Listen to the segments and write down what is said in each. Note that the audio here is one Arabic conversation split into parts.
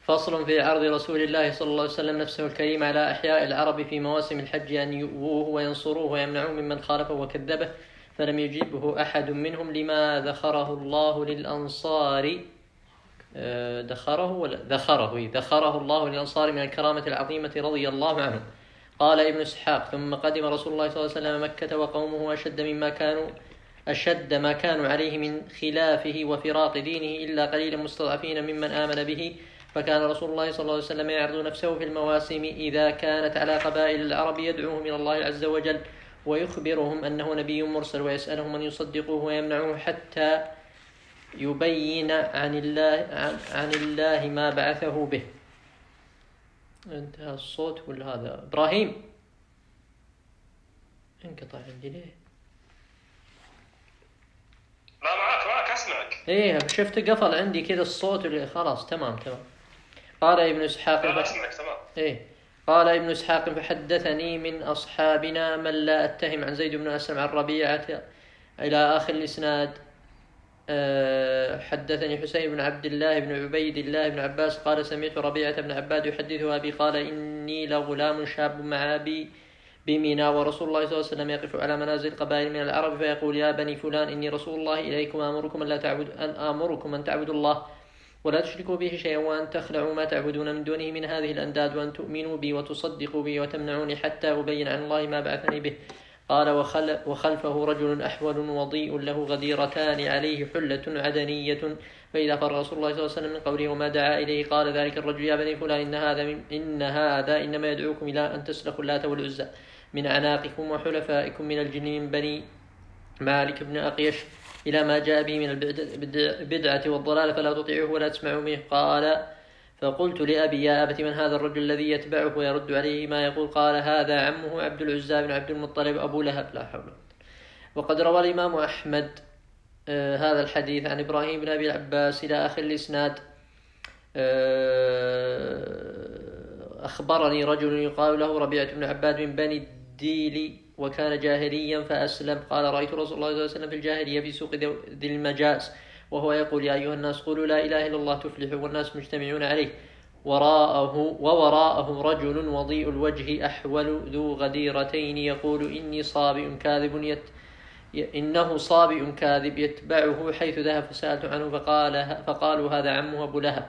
فصل في عرض رسول الله صلى الله عليه وسلم نفسه الكريم على أحياء العرب في مواسم الحج أن يؤووه وينصروه ويمنعوه ممن خالفه وكذبه فلم يجبه أحد منهم. لما ذخره الله للأنصار آه، ذخره ولا ذخره ذخره الله للأنصار من الكرامة العظيمة رضي الله عنهم قال ابن إسحاق ثم قدم رسول الله صلى الله عليه وسلم مكة وقومه أشد مما كانوا أشد ما كانوا عليه من خلافه وفراق دينه إلا قليلا مستضعفين ممن آمن به. فكان رسول الله صلى الله عليه وسلم يعرض نفسه في المواسم إذا كانت على قبائل العرب يدعوهم إلى الله عز وجل ويخبرهم أنه نبي مرسل ويسألهم أن يصدقوه ويمنعوه حتى يبين عن الله عن الله ما بعثه به. انتهى الصوت ولا هذا؟ إبراهيم! انقطع عندي ليه؟ لا معك معك أسمعك. إيه شفت قفل عندي كذا الصوت اللي خلاص تمام تمام. قال ابن إسحاق إيه. قال ابن إسحاق فحدثني من أصحابنا من لا أتهم عن زيد بن أسلم عن ربيعة إلى آخر الإسناد. أه حدثني حسين بن عبد الله بن عبيد الله بن عباس قال سمعت ربيعة بن عباد يحدث أبي قال إني لغلام شاب مع أبي بمنى ورسول الله صلى الله عليه وسلم يقف على منازل قبائل من العرب فيقول يا بني فلان إني رسول الله إليكم آمركم أن لا تعبد أن آمركم أن تعبدوا الله. ولا تشركوا به شيئا وأن تخلعوا ما تعبدون من دونه من هذه الأنداد وأن تؤمنوا بي وتصدقوا بي وتمنعوني حتى أبين عن الله ما بعثني به. قال وخلفه رجل أحول وضيء له غديرتان عليه حلة عدنية. فإذا فرغ رسول الله صلى الله عليه وسلم من قوله وما دعا إليه قال ذلك الرجل يا بني فلان إن هذا إن هذا إنما يدعوكم إلى أن تسلخوا اللات والعزى من أعناقكم وحلفائكم من الجن من بني مالك بن أقيش. إلى ما جاء به من البدعة والضلال فلا تطيعوه ولا تسمعوا منه. قال فقلت لأبي يا أبت من هذا الرجل الذي يتبعه ويرد عليه ما يقول؟ قال هذا عمه عبد العزى بن عبد المطلب أبو لهب. لا حول وقد روى الإمام أحمد آه هذا الحديث عن إبراهيم بن أبي العباس إلى آخر الإسناد. آه أخبرني رجل يقال له ربيعة بن عباد من بني الديل. وكان جاهليا فأسلم. قال رأيت رسول الله صلى الله عليه وسلم في الجاهلية في سوق ذي المجاز وهو يقول يا أيها الناس قولوا لا إله إلا الله تفلحوا والناس مجتمعون عليه. وراءه ووراءه رجل وضيء الوجه أحول ذو غديرتين يقول إني صابئ كاذب يت إنه صابئ كاذب يتبعه حيث ذهب فسألت عنه فقال فقالوا هذا عمه أبو لهب.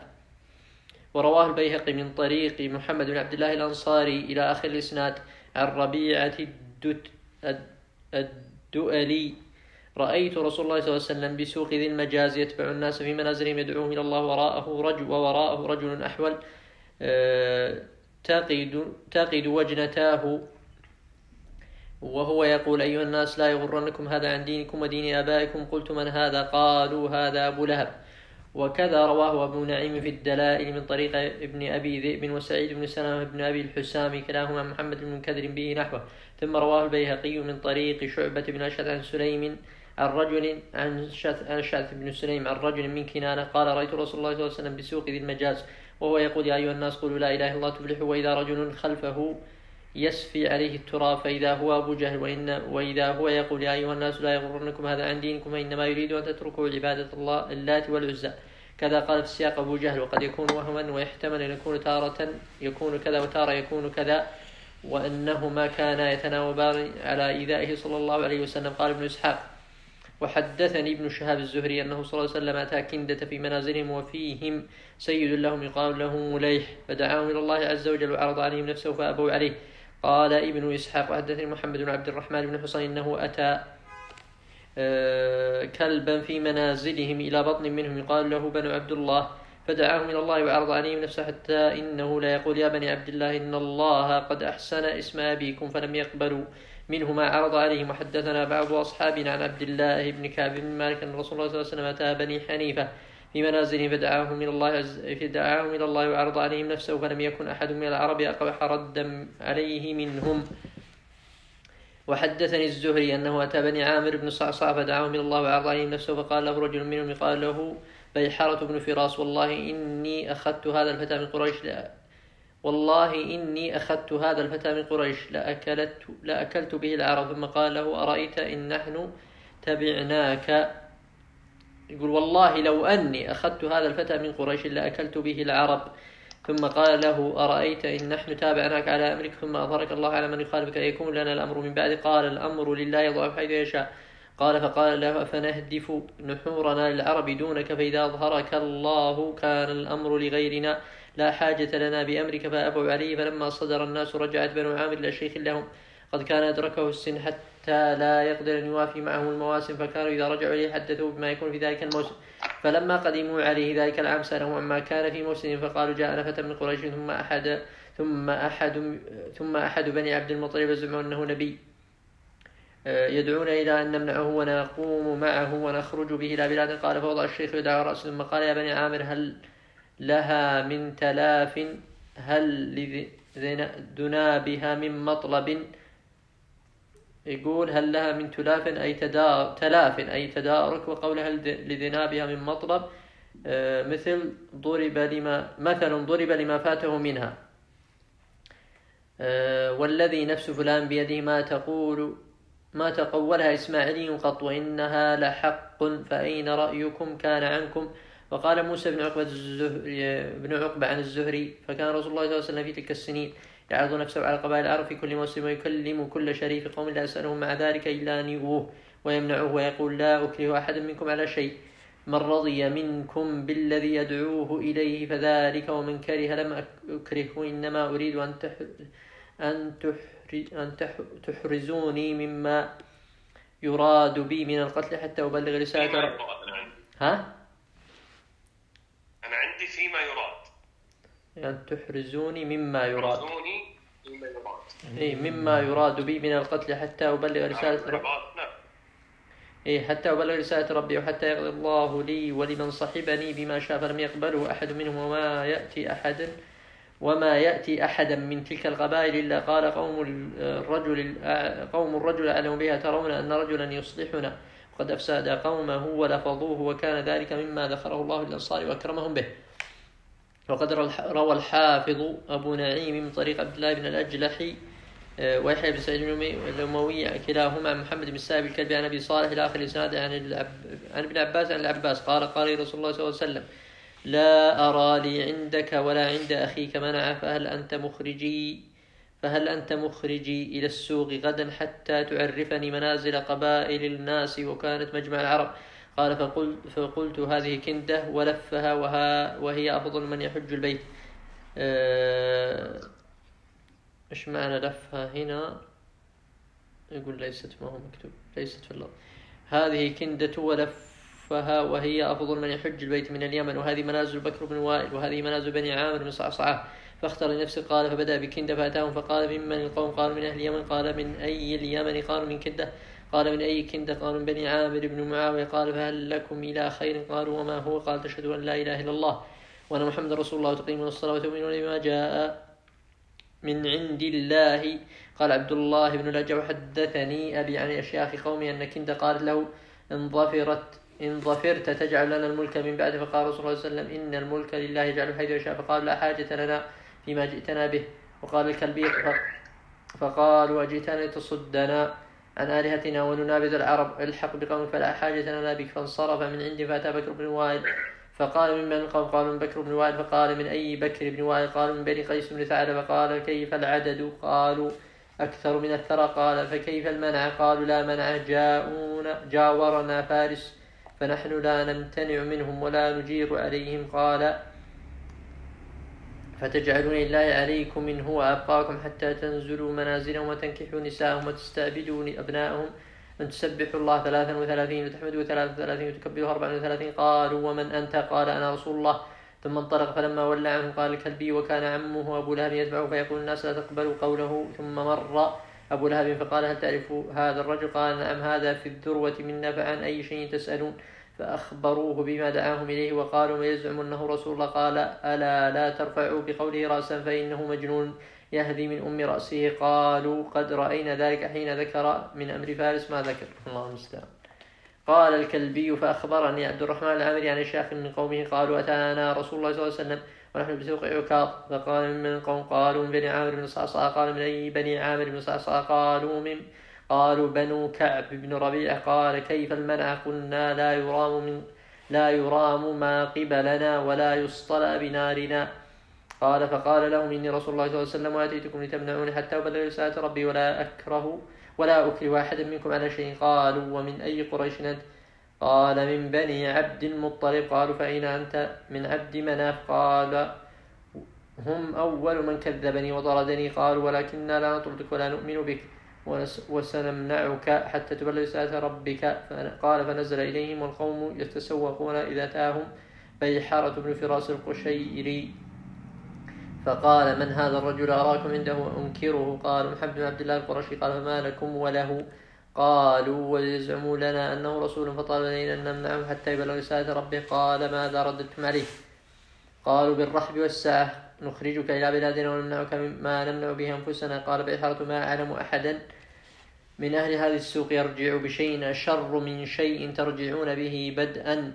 ورواه البيهقي من طريق محمد بن عبد الله الأنصاري إلى آخر الإسناد عن ربيعة الدؤلي. رأيت رسول الله صلى الله عليه وسلم بسوق ذي المجاز يتبع الناس في منازلهم يدعوهم إلى الله وراءه رجل ووراءه رجل أحول آه، تقد تقد وجنتاه. وهو يقول أيها الناس لا يغرنكم هذا عن دينكم ودين آبائكم. قلت من هذا؟ قالوا هذا أبو لهب. وكذا رواه أبو نعيم في الدلائل من طريق ابن أبي ذئب وسعيد بن سلامة بن أبي الحسام كلاهما محمد بن منكدر به نحوه. ثم رواه البيهقي من طريق شعبة بن أشهد عن سليم عن رجل عن شعث بن سليم عن رجل من كنانة قال رأيت رسول الله صلى الله عليه وسلم بسوق ذي المجاز وهو يقول يا أيها الناس قولوا لا إله إلا الله تفلحوا وإذا رجل خلفه يسفي عليه التراب فإذا هو أبو جهل وإن وإذا هو يقول يا أيها الناس لا يغرنكم هذا عن دينكم فإنما يريد أن تتركوا عبادة الله اللات والعزى. كذا قال في السياق أبو جهل وقد يكون وهما ويحتمل أن يكون تارة يكون كذا وتارة يكون كذا وأنهما كانا يتناوبان على إيذائه صلى الله عليه وسلم. قال ابن إسحاق وحدثني ابن شهاب الزهري أنه صلى الله عليه وسلم أتى كندة في منازلهم وفيهم سيد لهم يقال له مليح فدعاهم إلى الله عز وجل وعرض عليهم نفسه فأبوا عليه. قال ابن إسحاق وحدثني محمد بن عبد الرحمن بن حسين أنه أتى آه، كلبا في منازلهم إلى بطن منهم. يقال له بنو عبد الله فدعاهم إلى الله وعرض عليهم نفسه حتى إنه لا يقول يا بني عبد الله إن الله قد أحسن اسم أبيكم فلم يقبلوا منه ما عرض عليهم. وحدثنا بعض أصحابنا عن عبد الله بن كعب بن مالك أن رسول الله صلى الله عليه وسلم أتى بني حنيفة في منازلهم فدعاهم إلى الله فدعاهم إلى الله وعرض عليهم نفسه فلم يكن أحد من العرب أقبح ردا عليه منهم. وحدثني الزهري أنه أتى بني عامر بن صعصع فدعاهم إلى الله وعرض عليهم نفسه فقال له رجل منهم يقال له بيحرة بن فراس والله إني أخذت هذا الفتى من قريش لا والله إني أخذت هذا الفتى من قريش لأكلت, لأكلت به العرب. ثم قال له أرأيت إن نحن تبعناك؟ يقول والله لو أني أخذت هذا الفتى من قريش لأكلت به العرب. ثم قال له أرأيت إن نحن تابعناك على أمرك؟ ثم أظهرك الله على من يخالفك يكون لنا الأمر من بعد. قال الأمر لله يضعف حيث يشاء. قال فقال له فنهدف نحورنا للعرب دونك؟ فإذا أظهرك الله كان الأمر لغيرنا. لا حاجة لنا بأمرك فأبوا عليه. فلما صدر الناس رجعت بنو عامر إلى شيخ لهم. قد كان أدركه السن حتى لا يقدر أن يوافي معه المواسم فكانوا إذا رجعوا إليه حدثوه بما يكون في ذلك الموسم. فلما قدموا عليه ذلك العام سألهم عما كان في موسم فقالوا جاءنا فتى من قريش ثم أحد ثم أحد ثم أحد بني عبد المطلب يزعم أنه نبي. آه، يدعون إلى أن نمنعه ونقوم معه ونخرج به إلى بلاد. قال فوضع الشيخ يدعى رأسه ثم قال يا بني عامر هل لها من تلاف هل لذنابها من مطلب؟ يقول هل لها من تلاف أي تدار تلاف أي تدارك؟ وقولها لذنابها من مطلب آه، مثل ضرب لما مثل ضرب لما فاته منها. آه، والذي نفس فلان بيده ما تقول ما تقولها إسماعيلي قط وإنها لحق فأين رأيكم؟ كان عنكم. وقال موسى بن عقبة بن عقبة عن الزهري فكان رسول الله صلى الله عليه وسلم في تلك السنين يعرض نفسه على قبائل العرب في كل موسم ويكلم كل شريف قوم لا يسألهم مع ذلك إلا أن يؤوه ويمنعوه ويقول لا أكره أحدا منكم على شيء. من رضي منكم بالذي يدعوه إليه فذلك ومن كره لم أكرهه إنما أريد أن أن أن تحرزوني مما يراد بي من القتل حتى أبلغ رسالة ها؟ أنا عندي فيما يراد. أن تحرزوني مما يراد. تحرزوني مما يراد إيه مما يراد بي من القتل حتى أبلغ رسالة ربي نعم. إيه حتى أبلغ رسالة ربي وحتى يقضي الله لي ولمن صحبني بما شاء فلم يقبله أحد منهم وما يأتي أحد وما يأتي أحدا من تلك القبائل إلا قال قوم الرجل قوم الرجل أعلم بها ترون أن رجلا يصلحنا. وقد أفسد قومه ولفظوه وكان ذلك مما ذكره الله للأنصار وأكرمهم به. وقد روى الحافظ أبو نعيم من طريق عبد الله بن الأجلحي ويحيى بن سعيد الأموي كلاهما محمد بن سائب الكلبي عن أبي صالح إلى آخر الإسناد عن عن ابن عباس عن العباس. قال قال رسول الله صلى الله عليه وسلم لا أرى لي عندك ولا عند أخيك منع فهل أنت مخرجي؟ فهل أنت مخرجي إلى السوق غدا حتى تعرفني منازل قبائل الناس وكانت مجمع العرب؟ قال فقلت, فقلت هذه كندة ولفها وها وهي أفضل من يحج البيت. آه، إيش معنى لفها هنا؟ يقول ليست ما هو مكتوب ليست في اللفظ. هذه كندة ولفها وهي أفضل من يحج البيت من اليمن وهذه منازل بكر بن وائل وهذه منازل بني عامر بن صعصعة. فاختار لنفسه قال فبدأ بكندة فأتاهم فقال ممن القوم؟ قالوا من أهل اليمن. قال من أي اليمن؟ قالوا من كندة. قال من أي كندة؟ قالوا من بني عامر بن معاوية. قال فهل لكم إلى خير؟ قالوا وما هو؟ قال تشهد أن لا إله إلا الله وأن محمد رسول الله. وتقيمون الصلاة وتؤمنون بما جاء من عند الله قال عبد الله بن لجع حدثني أبي عن أشياخ قومي أن كندة قالت له إن ظفرت إن ظفرت تجعل لنا الملك من بعد. فقال رسول الله صلى الله عليه وسلم إن الملك لله يجعله حيث يشاء. فقال لا حاجة لنا فيما جئتنا به. وقال الكلبي فقالوا أجئتنا لتصدنا عن آلهتنا وننابذ العرب الحق بقوم فلا حاجة لنا بك. فانصرف من عندي فأتى بكر بن وائل. فقال من من القوم قالوا من بكر بن وائل فقال من أي بكر بن وائل؟ قالوا من بني قيس بن ثعلب فقال كيف العدد؟ قالوا أكثر من الثرى. قال فكيف المنع؟ قالوا لا منع جاءونا جاورنا فارس فنحن لا نمتنع منهم ولا نجير عليهم. قال فتجعلون الله عليكم من هو أبقاكم حتى تنزلوا منازلهم وتنكحوا نساءهم وتستعبدوا أبناءهم. أن تسبحوا الله ثلاثا وثلاثين وتحمدوا ثلاثا وثلاثين وتكبروا أربعا وثلاثين. قالوا ومن أنت؟ قال أنا رسول الله. ثم انطلق فلما ولى عنه قال الكلبي وكان عمه أبو لهب يتبعه فيقول الناس لا تقبلوا قوله. ثم مر أبو لهب فقال هل تعرف هذا الرجل؟ قال نعم هذا في الذروة منا فعن أي شيء تسألون. فأخبروه بما دعاهم إليه وقالوا ما يزعم أنه رسول الله؟ قال ألا لا ترفعوا بقوله رأسا فإنه مجنون. يهدي من أم رأسه قالوا قد رأينا ذلك حين ذكر من أمر فارس ما ذكر. الله المستعان. قال الكلبي فأخبرني عبد الرحمن العامري عن شيخ من قومه قالوا أتانا رسول الله صلى الله عليه وسلم ونحن بسوق عكاظ. فقال من القوم قالوا من بني عامر بن صعصع. قال من أي بني عامر بن صعصع؟ قالوا من قالوا بنو كعب بن ربيع قال كيف المنع؟ قلنا لا يرام من لا يرام ما قبلنا ولا يصطلى بنارنا. قال فقال لهم إني رسول الله صلى الله عليه وسلم وأتيتكم لتمنعوني حتى أبلغ رسالة ربي ولا أكره ولا أكره أحدا منكم على شيء. قالوا ومن أي قريش أنت؟ قال من بني عبد المطلب. قالوا فأين أنت؟ من عبد مناف. قال هم أول من كذبني وطردني. قالوا ولكننا لا نطردك ولا نؤمن بك وسنمنعك حتى تبلغ رسالة ربك. قال فنزل إليهم والقوم يتسوقون إذا أتاهم بيحارة بن فراس القشيري. فقال من هذا الرجل أراكم عنده أنكره قال محمد بن عبد الله القرشي. قال فما لكم وله؟ قالوا ويزعموا لنا أنه رسول. فطال علينا أن نمنعه حتى يبلغ رسالة ربه. قال ماذا رددتم عليه؟ قالوا بالرحب والسعة. نخرجك إلى بلادنا ونمنعك ما نمنع به أنفسنا. قال بإحارة ما أعلم أحدا من أهل هذه السوق يرجع بشيء أشر من شيء ترجعون به بدءا.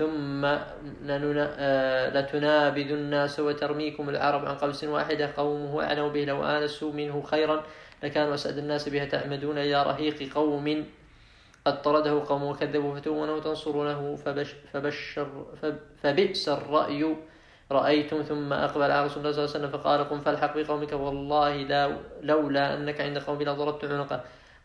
ثم آه، لتنابذ الناس وترميكم العرب عن قبس واحدة قومه أعلم به لو آنسوا منه خيرا لكانوا أسعد الناس بها تعمدون إلى رهيق قوم. قد طرده قوم وكذبوا فتوونه تنصرونه فبش فبشر فبئس الرأي. رأيتم ثم أقبل على رسول الله صلى الله عليه وسلم فقال قم فالحق بقومك والله لا لولا أنك عند قوم لضربت عنقه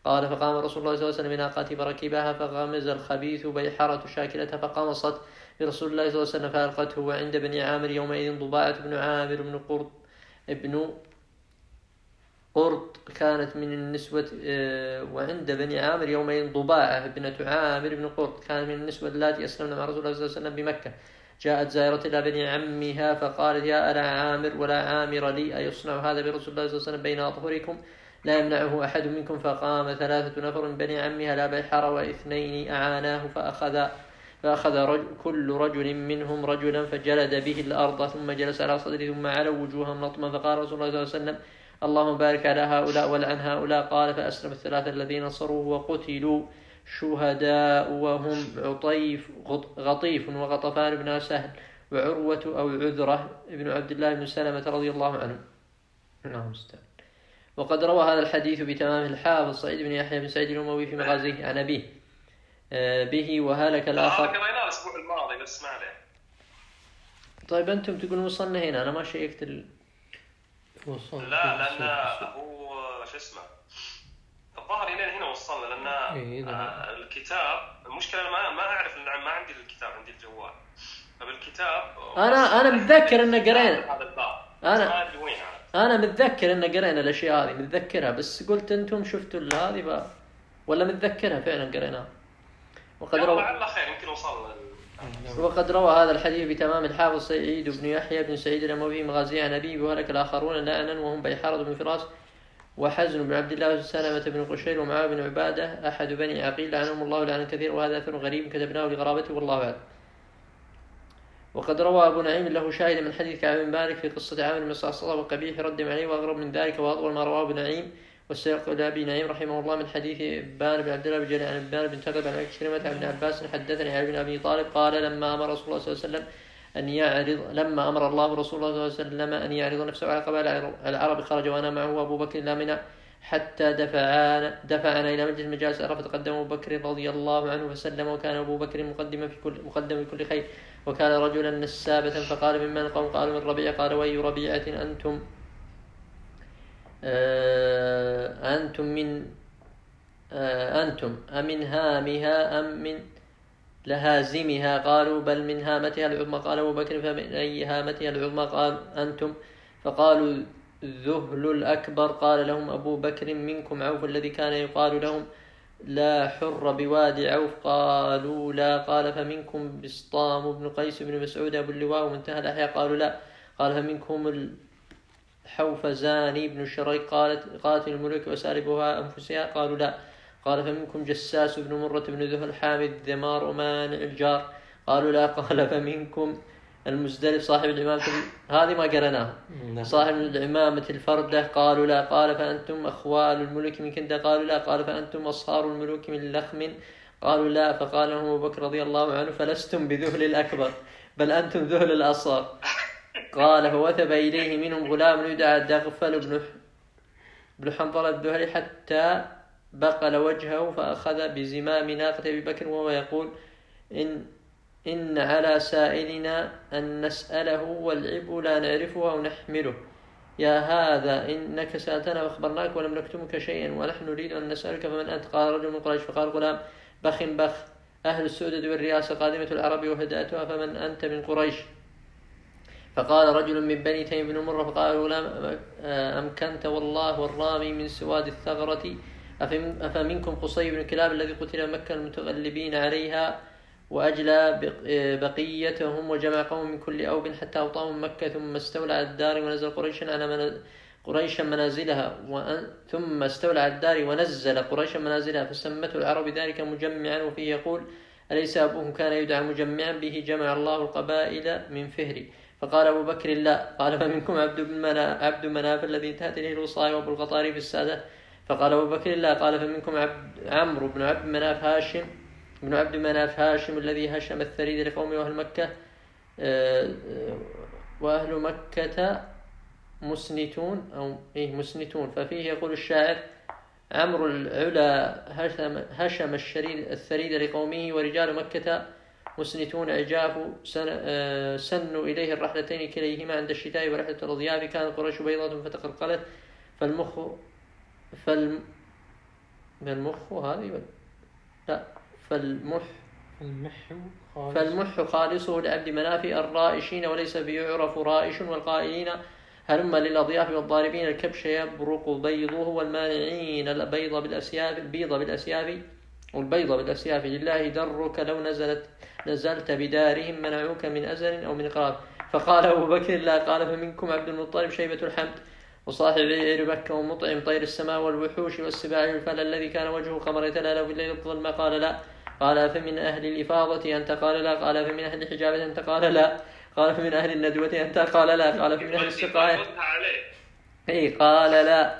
قال فقام رسول الله صلى الله عليه وسلم بناقته فركبها فغمز الخبيث بيحرة شاكلة فقمصت برسول الله صلى الله عليه وسلم فألقته وعند بني عامر يومئذ ضباعة بن عامر بن قرط ابن قرط كانت من النسوة آه، وعند بني عامر يومئذ ضباعة ابنة عامر بن قرط كانت من النسوة اللاتي أسلمن مع رسول الله صلى الله عليه وسلم بمكة. جاءت زائرة إلى بني عمها فقالت يا ألا عامر ولا عامر لي أيصنع هذا برسول الله صلى الله عليه وسلم بين أظهركم؟ لا يمنعه أحد منكم فقام ثلاثة نفر من بني عمها لا بيحر واثنين أعاناه فأخذ فأخذ رجل كل رجل منهم رجلا فجلد به الأرض ثم جلس على صدره ثم على وجوههم نطما فقال رسول الله صلى الله عليه وسلم اللهم بارك على هؤلاء ولعن هؤلاء. قال فأسلم الثلاثة الذين نصروه وقتلوا شهداء وهم عطيف غطيف وغطفان بن سهل وعروة أو عذرة ابن عبد الله بن سلمة رضي الله عنه. نعم وقد روى هذا الحديث بتمام الحافظ سعيد بن يحيى بن سعيد الأموي في مغازيه عن أبيه. آه، به وهلك الآخر هذا قريناه الأسبوع الماضي بس ما عليه. طيب أنتم تقولون وصلنا هنا أنا ما شيكت ال... وصلنا لا لأن هو شو اسمه؟ الظاهر إلى هنا وصلنا لأن إيه آه الكتاب المشكلة ما ما أعرف ما عندي الكتاب عندي الجوال. فبالكتاب أنا أنا متذكر ان قرينا. هذا الباب أنا ما أدري وين أنا متذكر إن قرينا الأشياء هذه متذكرها بس قلت أنتم شفتوا هذه ف... ولا متذكرها فعلا قريناها. وقد روى خير يمكن وصلنا وقد روى هذا الحديث بتمام الحافظ سعيد بن يحيى بن سعيد الاموي مغازي عن أبيه وهلك الآخرون لعنا وهم بيحارة بن فراس وحزن بن عبد الله سلمة بن قشير ومعاذ بن عبادة أحد بني عقيل لعنهم الله لعنا كثير وهذا أثر غريب كتبناه لغرابته والله أعلم. وقد روى أبو نعيم له شاهد من حديث كعب بن مالك في قصة عامر بن صعصعة وقبيح رد عليه وأغرب من ذلك وأطول ما رواه أبو نعيم والسياق إلى أبي نعيم رحمه الله من حديث بان بن عبد الله بن عن بان بن تغلب عن كلمة عن ابن عباس حدثني علي بن أبي طالب قال لما أمر رسول الله صلى الله عليه وسلم أن يعرض لما أمر الله رسول الله صلى الله عليه وسلم أن يعرض نفسه على قبائل العرب خرج وأنا معه أبو بكر لا من حتى دفعنا دفعنا إلى مجلس المجالس أرى فتقدم أبو بكر رضي الله عنه فسلم وكان أبو بكر مقدما في كل مقدم في كل خير. وكان رجلا نسابة فقال ممن القوم قالوا من ربيع. قال وأي ربيعة أنتم آه أنتم من آه أنتم أمن هامها أم من لهازمها؟ قالوا بل من هامتها العظمى. قال أبو بكر فمن أي هامتها العظمى؟ قال أنتم. فقالوا ذهل الأكبر قال لهم أبو بكر منكم عوف الذي كان يقال لهم لا حر بوادي عوف قالوا لا قال فمنكم بسطام بن قيس بن مسعود أبو اللواء ومنتهى الأحياء قالوا لا قال فمنكم الحوفزاني بن شريك قالت قاتل الملوك وسالبها أنفسها قالوا لا قال فمنكم جساس بن مرة بن ذهل حامد ذمار ومانع الجار قالوا لا قال فمنكم المزدلف صاحب العمامة هذه ما قرناها نعم. صاحب العمامة الفردة قالوا لا قال فأنتم أخوال الملوك من كندة قالوا لا. قال فأنتم أصهار الملوك من لخم؟ قالوا لا. فقال لهم أبو بكر رضي الله عنه فلستم بذهل الأكبر بل أنتم ذهل الأصغر. قال فوثب إليه منهم غلام يدعى دغفل بن بن حنظلة الذهلي حتى بقل وجهه فأخذ بزمام ناقة أبي بكر وهو يقول إن إن على سائلنا أن نسأله والعب لا نعرفه أو نحمله. يا هذا إنك سألتنا وأخبرناك ولم نكتمك شيئا ونحن نريد أن نسألك فمن أنت؟ قال رجل من قريش. فقال غلام بخ بخ أهل السودة والرياسة قادمة العرب وهدأتها فمن أنت من قريش؟ فقال رجل من بني تيم بن مرة فقال غلام أمكنت والله والرامي من سواد الثغرة؟ أفمنكم قصي بن كلاب الذي قتل مكة المتغلبين عليها؟ وأجلى بقيتهم وجمع قوم من كل أوب حتى أوطاهم مكة ثم استولى على الدار ونزل قريشا على من قريشا منازلها ثم استولى على الدار ونزل قريشا منازلها فسمته العرب ذلك مجمعا وفيه يقول أليس أبوهم كان يدعى مجمعا؟ به جمع الله القبائل من فهري. فقال أبو بكر لا. قال فمنكم عبد عبد مناف الذي انتهت إليه الوصايا وأبو الغطاري في السادة. فقال أبو بكر لا. قال فمنكم عبد عمرو بن عبد مناف هاشم بن عبد مناف هاشم الذي هشم الثريد لقومه وأهل مكة آه، آه، وأهل مكة مسنتون أو إيه مسنتون ففيه يقول الشاعر عمرو العلا هشم, هشم الشريد الثريد لقومه ورجال مكة مسنتون عجاف آه، سنوا إليه الرحلتين كليهما عند الشتاء ورحلة الأضياف كان قريش بيضة فتقلقلت. فالمخ فالم فالمخ هذه لا. فالمح المح فالمح خالصه لعبد مناف الرائشين وليس بيعرف رائش والقائلين هلم للأضياف والضاربين الكبش يبرق بيضه والمانعين البيض بالأسياف البيض بالأسياف والبيض بالأسياف لله درك لو نزلت نزلت بدارهم منعوك من أزل أو من قراب فقال أبو بكر لا قال فمنكم عبد المطلب شيبة الحمد وصاحب عير مكة ومطعم طير السماء والوحوش والسباع الفل الذي كان وجهه قمر يتلالى في الليل الظلمة قال لا. قال فمن أهل الإفاضة أنت قال لا قال فمن أهل الحجابة أنت قال لا قال فمن أهل الندوة أنت قال لا قال فمن أهل السقاية. أي قال لا.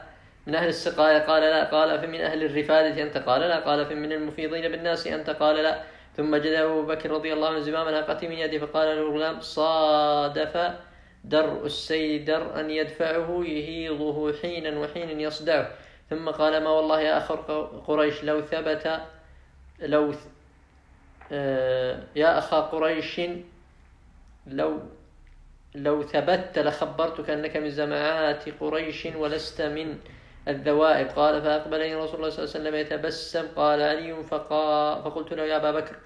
من أهل السقاية قال لا قال فمن أهل الرفادة أنت قال لا قال فمن المفيضين بالناس أنت قال لا. ثم جد أبو بكر رضي الله عنه زمام ناقته من يده فقال له الغلام صادف درء السيدر أن يدفعه يهيضه حينا وحين يصدعه. ثم قال ما والله يا أخ قريش لو ثبت لو آه، يا أخا قريش لو لو ثبت لخبرتك أنك من زمعات قريش ولست من الذوائب. قال فأقبل رسول الله صلى الله عليه وسلم يتبسم. قال علي فقال فقلت له يا أبا بكر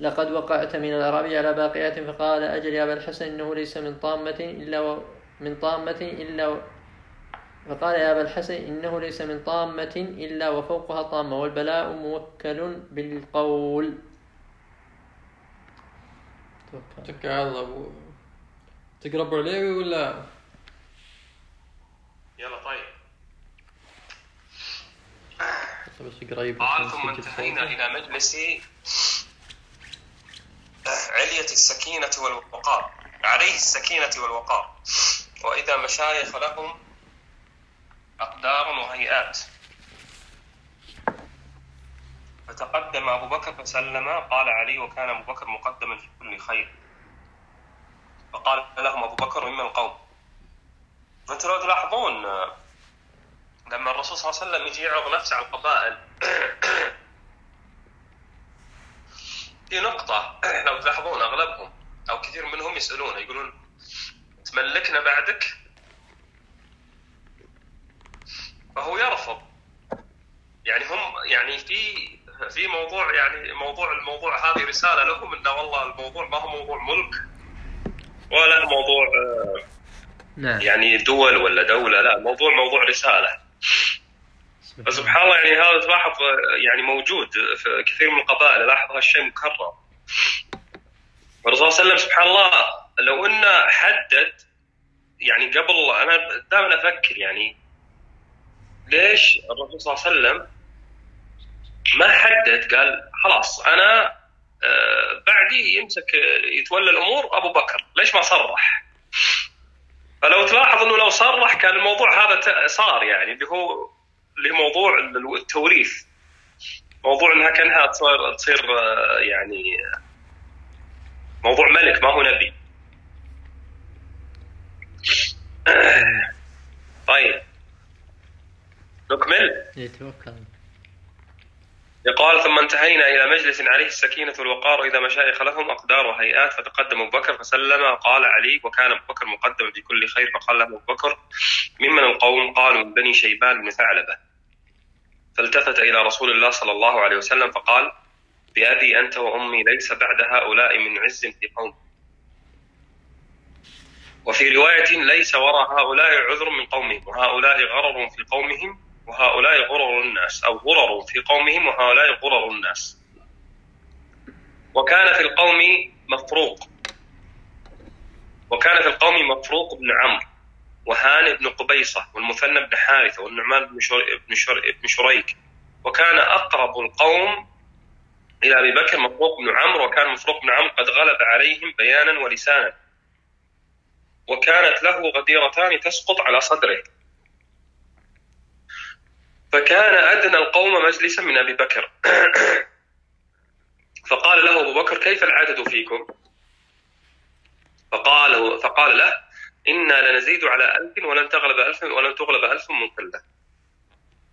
لقد وقعت من الأعرابي على باقيات. فقال أجل يا أبا الحسن إنه ليس من طامة إلا و من طامة إلا فقال يا أبا الحسن إنه ليس من طامة إلا وفوقها طامة والبلاء موكل بالقول. توكل. على الله تقرا برليوي ولا؟ يلا طيب. بس قريب. قال ثم انتهينا إلى مجلس علية السكينة والوقار. عليه السكينة والوقار. وإذا مشايخ لهم أقدار وهيئات. فتقدم أبو بكر فسلم قال علي وكان أبو بكر مقدما في كل خير. فقال لهم أبو بكر إما القوم. فأنتم لو تلاحظون لما الرسول صلى الله عليه وسلم يجي يعرض نفسه على القبائل في نقطة لو تلاحظون أغلبهم أو كثير منهم يسألونه يقولون تملكنا بعدك؟ فهو يرفض. يعني هم يعني في في موضوع يعني موضوع الموضوع هذه رسالة لهم انه والله الموضوع ما هو موضوع ملك ولا موضوع نعم. يعني دول ولا دولة لا موضوع موضوع رسالة. فسبحان الله يعني هذا تلاحظ يعني موجود في كثير من القبائل لاحظ هالشيء مكرر. والرسول صلى الله عليه وسلم سبحان الله لو إنه حدد يعني قبل أنا دائما أفكر يعني ليش الرسول صلى الله عليه وسلم ما حدد؟ قال خلاص أنا آه، بعدي يمسك يتولى الأمور أبو بكر. ليش ما صرح؟ فلو تلاحظ إنه لو صرح كان الموضوع هذا صار يعني اللي هو اللي موضوع التوريث موضوع إنها كأنها تصير تصير آه، يعني موضوع ملك ما هو نبي. طيب. نكمل؟ يتوكل. يقال ثم انتهينا إلى مجلس عليه السكينة والوقار إذا مشايخ لهم أقدار وهيئات فتقدم أبو بكر فسلم قال علي وكان أبو بكر مقدما في كل خير فقال له أبو بكر ممن القوم قالوا من بني شيبان بن ثعلبة. فالتفت إلى رسول الله صلى الله عليه وسلم فقال بأبي أنت وأمي ليس بعد هؤلاء من عز في قوم. وفي رواية ليس وراء هؤلاء عذر من قومهم وهؤلاء غرر في قومهم وهؤلاء غرر الناس أو غرر في قومهم وهؤلاء غرر الناس. وكان في القوم مفروق. وكان في القوم مفروق بن عمرو وهانئ بن قبيصة والمثنى بن حارثة والنعمان بن, بن شريك. وكان أقرب القوم إلى أبي بكر مفروق بن عمرو وكان مفروق بن عمرو قد غلب عليهم بيانا ولسانا. وكانت له غديرتان تسقط على صدره. فكان أدنى القوم مجلسا من أبي بكر. فقال له أبو بكر كيف العدد فيكم؟ فقال, فقال له إنا لنزيد على ألف ولن تغلب ألف ولن تغلب ألف من قلة.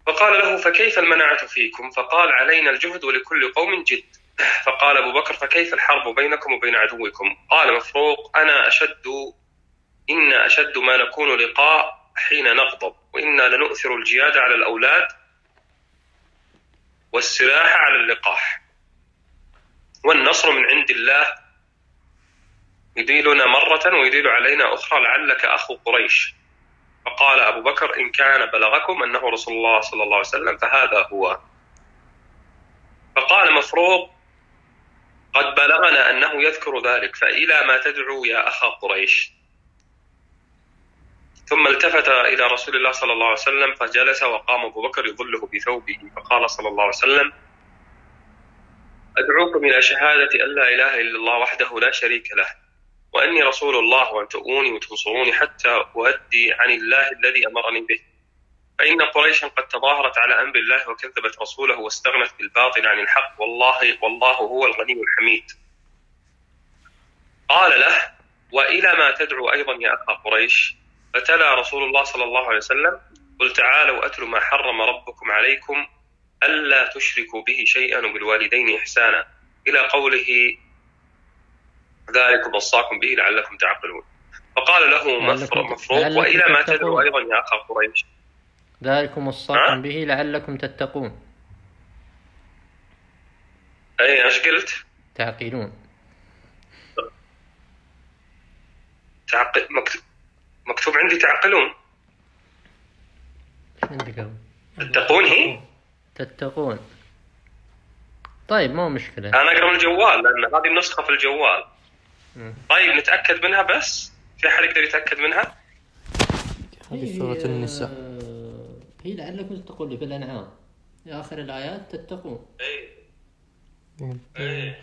فقال له فكيف المناعة فيكم؟ فقال علينا الجهد ولكل قوم جد. فقال أبو بكر فكيف الحرب بينكم وبين عدوكم؟ قال مفروق أنا أشد إن أشد ما نكون لقاء حين نغضب. وإنا لنؤثر الجياد على الأولاد والسلاح على اللقاح. والنصر من عند الله يديلنا مرة ويديل علينا أخرى لعلك أخو قريش. فقال أبو بكر إن كان بلغكم أنه رسول الله صلى الله عليه وسلم فهذا هو. فقال مفروض قد بلغنا أنه يذكر ذلك فإلى ما تدعو يا أخا قريش. ثم التفت إلى رسول الله صلى الله عليه وسلم فجلس وقام أبو بكر يظله بثوبه فقال صلى الله عليه وسلم أدعوكم إلى شهادة أن لا إله إلا الله وحده لا شريك له وأني رسول الله وأن تؤوني وتنصروني حتى أؤدي عن الله الذي أمرني به. فإن قريشا قد تظاهرت على أمر الله وكذبت رسوله واستغنت بالباطل عن الحق والله والله هو الغني الحميد. قال له وإلى ما تدعو أيضا يا أخا قريش؟ فتلا رسول الله صلى الله عليه وسلم قل تعالوا أتل ما حرم ربكم عليكم ألا تشركوا به شيئا وبالوالدين إحسانا. إلى قوله ذلك وصاكم به لعلكم تعقلون. فقال له مفروق وإلى ما تدعو أيضا يا أخا قريش. ذلكم وصاكم به لعلكم تتقون. أي إيش قلت؟ تعقلون. تعقل مكتوب مكتوب عندي تعقلون. تتقون هي؟ تتقون. طيب مو مشكلة. أنا أقرأ من الجوال لأن هذه النسخة في الجوال. طيب نتأكد منها بس؟ في أحد يقدر يتأكد منها؟ هذه سورة النساء. هي لعلكم تتقون في الانعام في آخر الآيات تتقون. اي اي